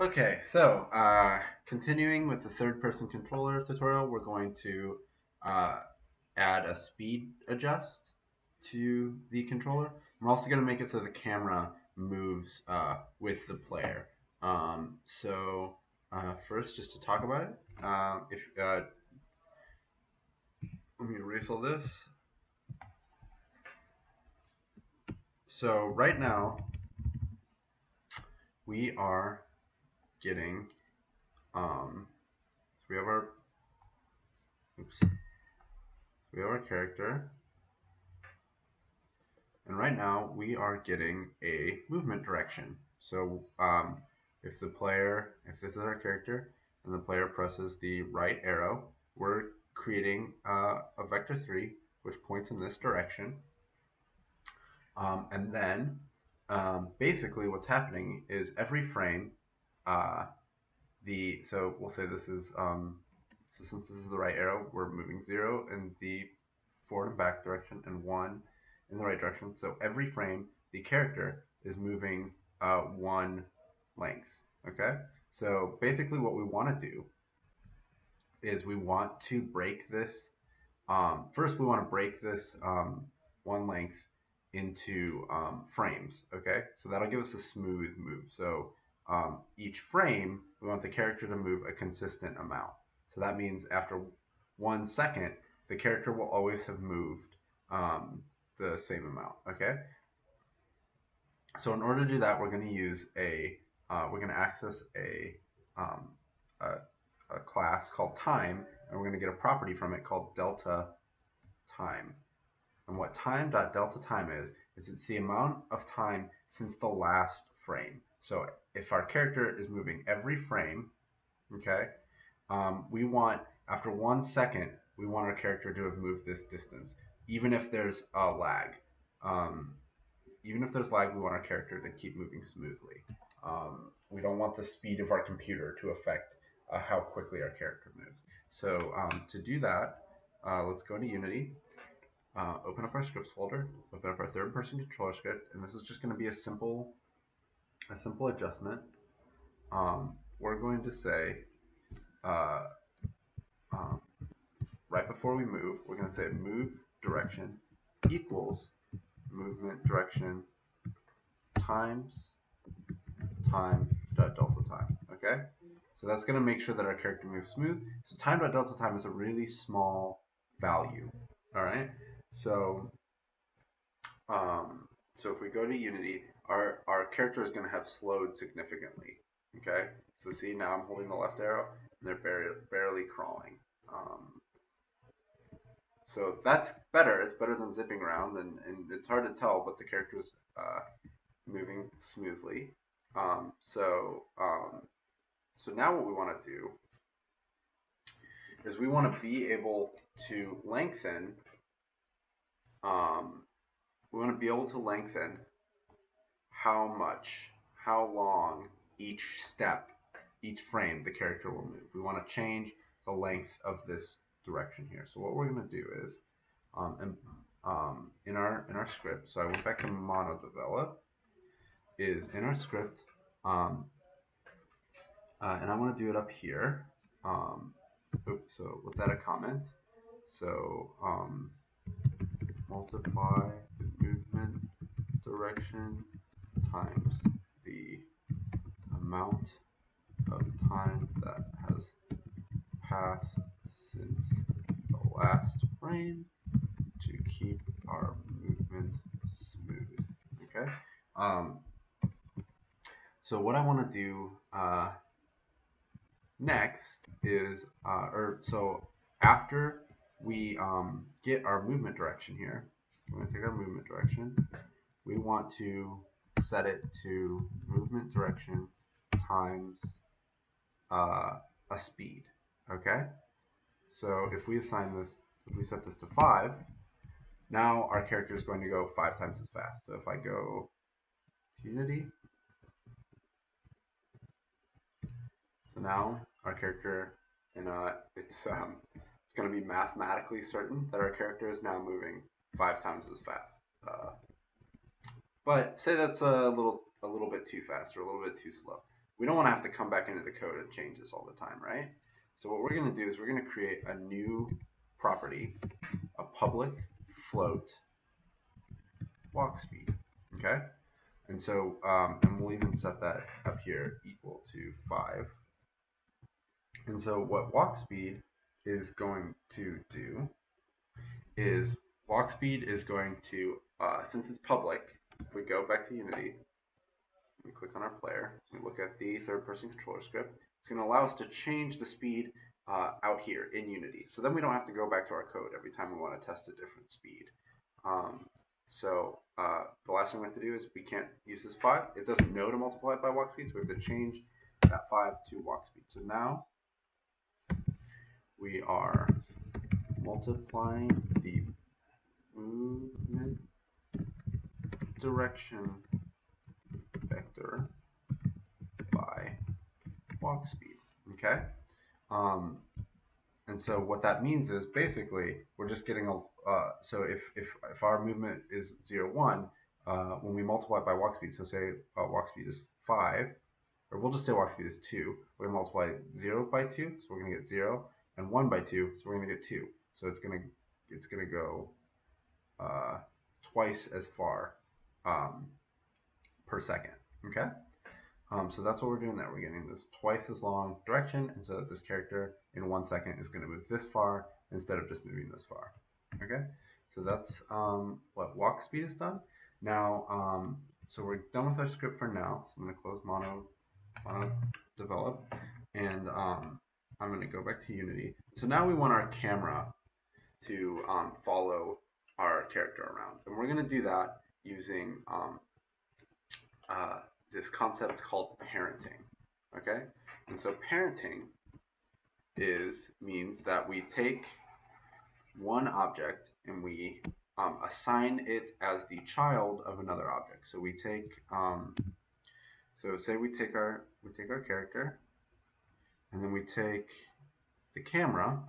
Okay, so uh, continuing with the third person controller tutorial, we're going to uh, add a speed adjust to the controller. We're also going to make it so the camera moves uh, with the player. Um, so uh, first, just to talk about it, uh, if uh, let me erase all this. So right now, we are getting, um, so we have our, oops, we have our character, and right now we are getting a movement direction. So um, if the player, if this is our character, and the player presses the right arrow, we're creating uh, a vector 3 which points in this direction. Um, and then um, basically what's happening is every frame uh, the so we'll say this is um, so since this is the right arrow we're moving 0 in the forward and back direction and 1 in the right direction. So every frame the character is moving uh, one length okay? So basically what we want to do is we want to break this um, first we want to break this um, one length into um, frames okay? So that'll give us a smooth move. So um, each frame, we want the character to move a consistent amount. So that means after one second, the character will always have moved um, the same amount, okay? So in order to do that, we're going to use a, uh, we're going to access a, um, a, a class called time, and we're going to get a property from it called delta time. And what time.delta time is, is it's the amount of time since the last frame. So if our character is moving every frame, okay, um, we want, after one second, we want our character to have moved this distance, even if there's a lag. Um, even if there's lag, we want our character to keep moving smoothly. Um, we don't want the speed of our computer to affect uh, how quickly our character moves. So um, to do that, uh, let's go into Unity, uh, open up our scripts folder, open up our third person controller script, and this is just going to be a simple a simple adjustment. Um, we're going to say, uh, um, right before we move, we're going to say move direction equals movement direction times time dot delta time. Okay? So that's going to make sure that our character moves smooth. So time dot delta time is a really small value. All right? So, um, so if we go to Unity, our, our character is going to have slowed significantly. Okay, so see now I'm holding the left arrow and they're barely, barely crawling. Um, so that's better. It's better than zipping around, and, and it's hard to tell, but the character's uh, moving smoothly. Um, so um, so now what we want to do is we want to be able to lengthen. Um, we want to be able to lengthen how much, how long each step, each frame the character will move. We want to change the length of this direction here. So what we're going to do is, um, in, um, in our in our script, so I went back to monodevelop, is in our script, um, uh, and I want to do it up here. Um, oops, so let's add a comment. So um, multiply the movement direction times the amount of time that has passed since the last frame to keep our movement smooth. Okay. Um, so what I want to do uh, next is, uh, or so after we um, get our movement direction here, we're going to take our movement direction. We want to set it to movement direction times uh, a speed. Okay? So if we assign this, if we set this to 5, now our character is going to go 5 times as fast. So if I go Unity, so now our character, and uh, it's um, it's going to be mathematically certain that our character is now moving 5 times as fast. Uh, but say that's a little a little bit too fast or a little bit too slow. we don't want to have to come back into the code and change this all the time, right? So what we're going to do is we're going to create a new property, a public float walk speed, okay? And so, um, and we'll even set that up here equal to 5. And so what walk speed is going to do is walk speed is going to, uh, since it's public, if we go back to Unity, we click on our player, we look at the third person controller script, it's going to allow us to change the speed uh, out here in Unity. So then we don't have to go back to our code every time we want to test a different speed. Um, so uh, the last thing we have to do is we can't use this 5. It doesn't know to multiply it by walk speed, so we have to change that 5 to walk speed. So now we are multiplying the movement direction vector by walk speed. Okay? Um, and so what that means is basically we're just getting a, uh, so if, if, if our movement is 0, 1, uh, when we multiply it by walk speed, so say uh, walk speed is 5, or we'll just say walk speed is 2, we're going to multiply 0 by 2, so we're going to get 0, and 1 by 2, so we're going to get 2. So it's going to it's going to go uh, twice as far um, per second. Okay? Um, so that's what we're doing there. We're getting this twice as long direction, and so that this character in one second is going to move this far instead of just moving this far. Okay? So that's um, what walk speed is done. Now, um, so we're done with our script for now. So I'm going to close mono, mono develop, and um, I'm going to go back to Unity. So now we want our camera to um, follow our character around. And we're going to do that using um, uh, this concept called parenting. Okay? And so parenting is means that we take one object and we um, assign it as the child of another object. So we take um, so say we take our we take our character and then we take the camera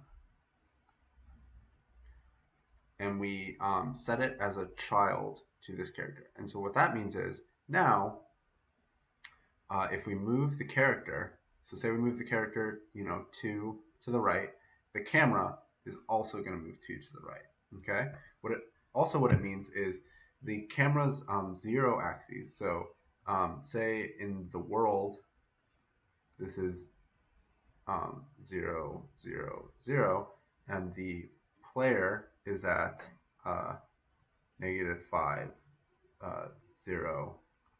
and we um, set it as a child to this character. And so what that means is now uh, if we move the character, so say we move the character, you know, two to the right, the camera is also going to move two to the right. Okay. What it also what it means is the camera's um, zero axes. So um, say in the world, this is um, zero, zero, zero, and the player is at uh, negative five, uh, zero,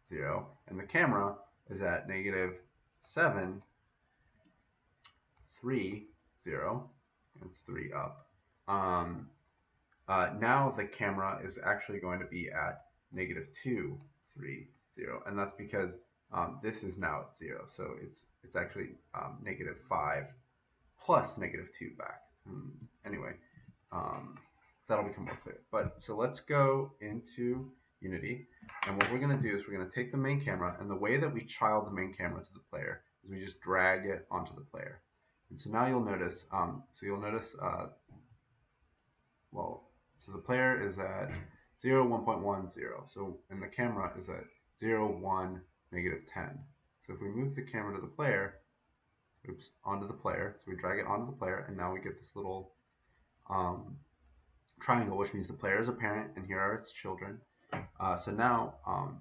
zero, and the camera is at negative 7, 3, 0. It's 3 up. Um, uh, now the camera is actually going to be at negative 2, 3, 0. And that's because um, this is now at 0. So it's, it's actually um, negative 5 plus negative 2 back. Um, anyway, um, that'll become more clear. But so let's go into Unity. And what we're going to do is we're going to take the main camera, and the way that we child the main camera to the player is we just drag it onto the player. And so now you'll notice, um, so you'll notice, uh, well, so the player is at 0, 1.10. So, and the camera is at 0, 1, negative 10. So if we move the camera to the player, oops, onto the player, so we drag it onto the player, and now we get this little um, triangle, which means the player is a parent, and here are its children. Uh, so now um,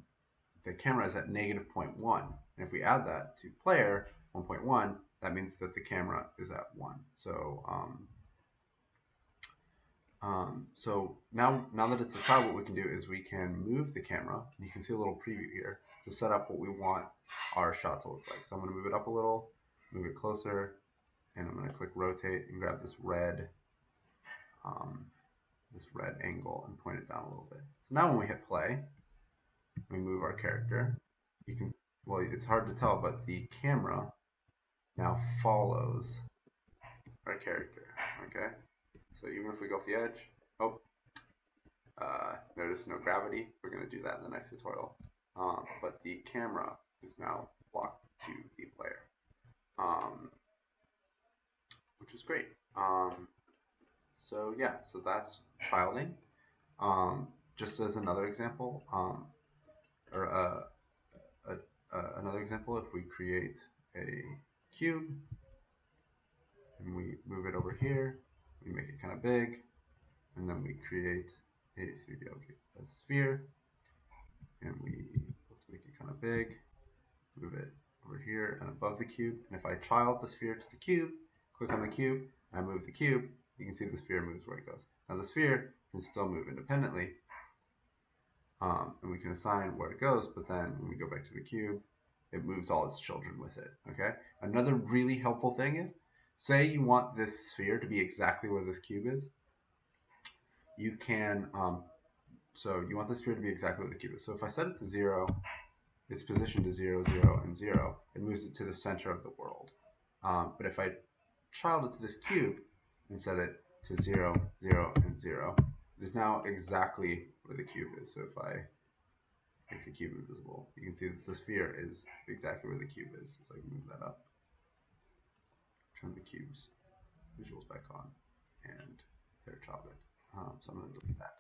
the camera is at negative 0.1. And if we add that to player 1.1, that means that the camera is at 1. So um, um, so now, now that it's a child, what we can do is we can move the camera. You can see a little preview here to set up what we want our shot to look like. So I'm going to move it up a little, move it closer, and I'm going to click rotate and grab this red um, this red angle and point it down a little bit. So now when we hit play, we move our character. You can, well, it's hard to tell, but the camera now follows our character, okay? So even if we go off the edge, oh, uh, notice no gravity. We're going to do that in the next tutorial. Um, but the camera is now locked to the player, um, which is great. Um, so yeah, so that's childing. Um, just as another example, um, or uh, another example, if we create a cube and we move it over here, we make it kind of big, and then we create a 3D object, sphere, and we let's make it kind of big, move it over here and above the cube, and if I child the sphere to the cube, click on the cube, I move the cube, you can see the sphere moves where it goes. Now the sphere can still move independently, um, and we can assign where it goes, but then when we go back to the cube, it moves all its children with it, okay? Another really helpful thing is, say you want this sphere to be exactly where this cube is, you can, um, so you want this sphere to be exactly where the cube is. So if I set it to zero, it's positioned to zero, zero, and zero, it moves it to the center of the world. Um, but if I child it to this cube and set it to zero, zero, and zero, it is now exactly where the cube is. So if I make the cube invisible, you can see that the sphere is exactly where the cube is. So I can move that up, turn the cube's visuals back on, and there. Um, so I'm going to delete that.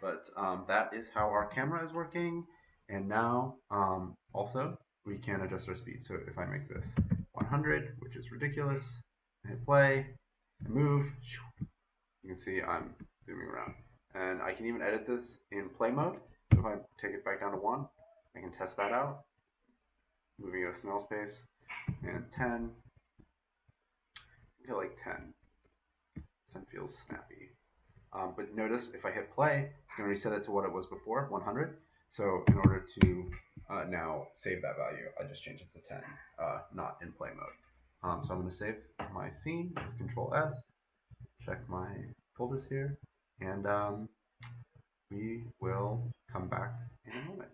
But um, that is how our camera is working. And now um, also we can adjust our speed. So if I make this 100, which is ridiculous, hit play, and move, you can see I'm zooming around. And I can even edit this in play mode. If I take it back down to 1, I can test that out. Moving at a snail's pace. And 10. I like 10. 10 feels snappy. Um, but notice if I hit play, it's going to reset it to what it was before, 100. So in order to uh, now save that value, I just change it to 10, uh, not in play mode. Um, so I'm going to save my scene with Control S, check my folders here, and um, we will come back in a moment.